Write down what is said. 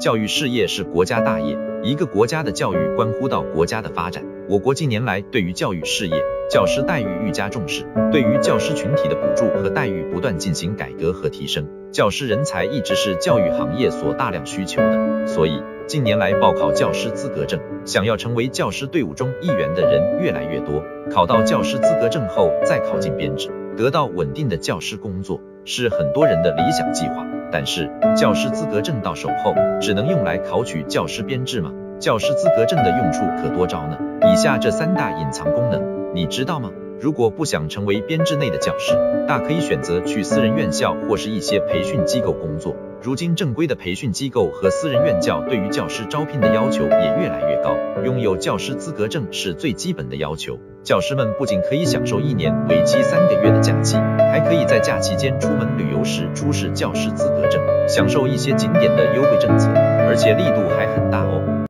教育事业是国家大业，一个国家的教育关乎到国家的发展。我国近年来对于教育事业、教师待遇愈加重视，对于教师群体的补助和待遇不断进行改革和提升。教师人才一直是教育行业所大量需求的，所以近年来报考教师资格证，想要成为教师队伍中一员的人越来越多。考到教师资格证后，再考进编制，得到稳定的教师工作，是很多人的理想计划。但是，教师资格证到手后，只能用来考取教师编制吗？教师资格证的用处可多着呢。以下这三大隐藏功能，你知道吗？如果不想成为编制内的教师，大可以选择去私人院校或是一些培训机构工作。如今正规的培训机构和私人院校对于教师招聘的要求也越来越高，拥有教师资格证是最基本的要求。教师们不仅可以享受一年为期三个月的假期，期间出门旅游时出示教师资格证，享受一些景点的优惠政策，而且力度还很大哦。